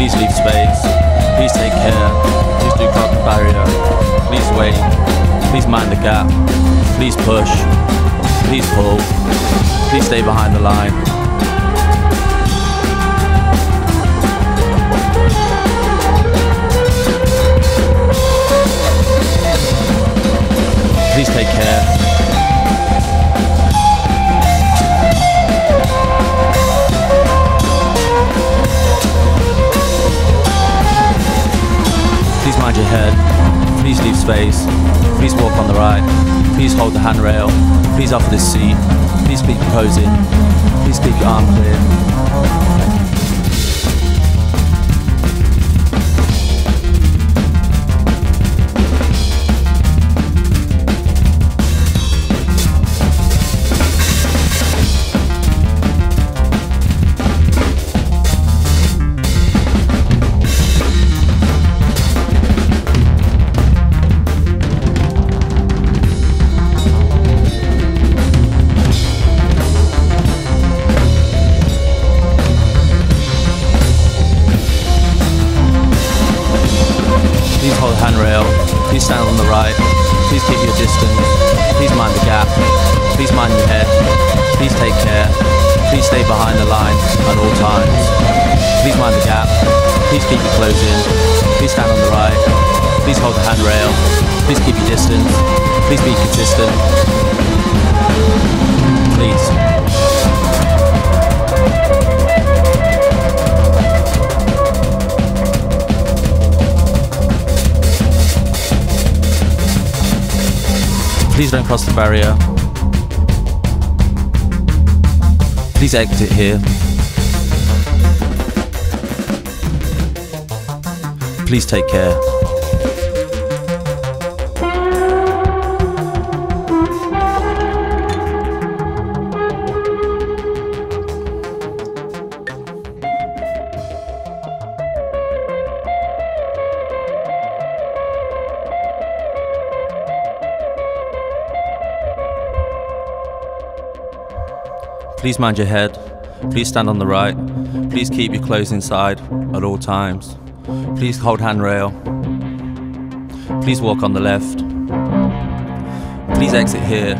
Please leave space. Please take care. Please do the barrier. Please wait. Please mind the gap. Please push. Please pull. Please stay behind the line. Please take care. Mind your head. Please leave space. Please walk on the right. Please hold the handrail. Please offer this seat. Please keep posing. Please keep your arm clear. Please stand on the right. Please keep your distance. Please mind the gap. Please mind your head. Please take care. Please stay behind the line at all times. Please mind the gap. Please keep your clothes in. Please stand on the right. Please hold the handrail. Please keep your distance. Please be consistent. Please. Please don't cross the barrier. Please exit here. Please take care. Please mind your head. Please stand on the right. Please keep your clothes inside at all times. Please hold handrail. Please walk on the left. Please exit here.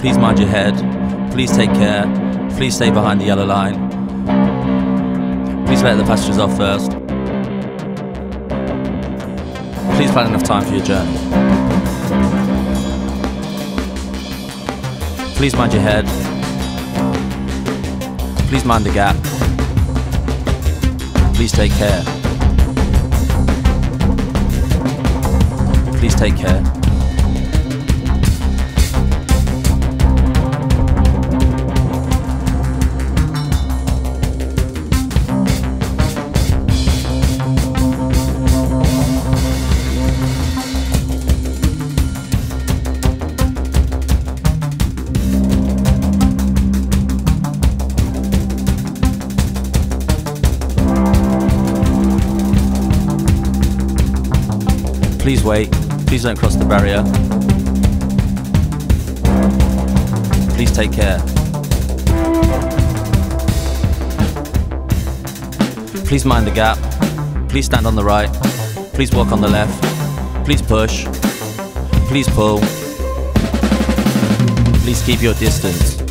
Please mind your head. Please take care. Please stay behind the yellow line. Please let the passengers off first. Please plan enough time for your journey. Please mind your head. Please mind the gap. Please take care. Please take care. Please wait. Please don't cross the barrier. Please take care. Please mind the gap. Please stand on the right. Please walk on the left. Please push. Please pull. Please keep your distance.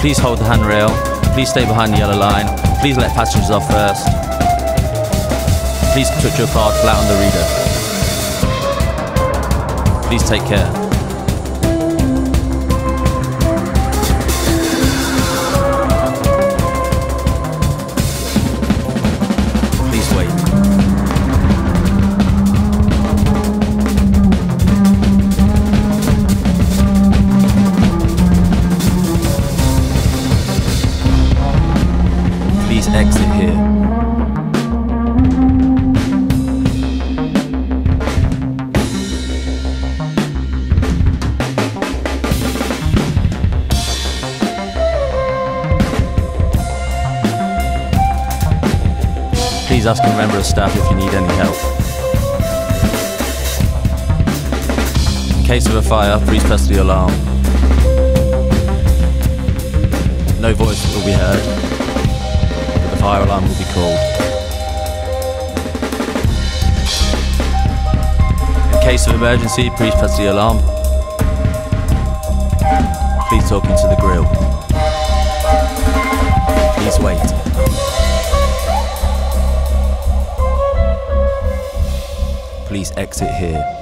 Please hold the handrail. Please stay behind the yellow line. Please let passengers off first. Please put your card flat on the reader. Please take care. please ask a member of staff if you need any help. In case of a fire, please press the alarm. No voice will be heard, but the fire alarm will be called. In case of emergency, please press the alarm. Please talk into the grill. Please wait. Please exit here.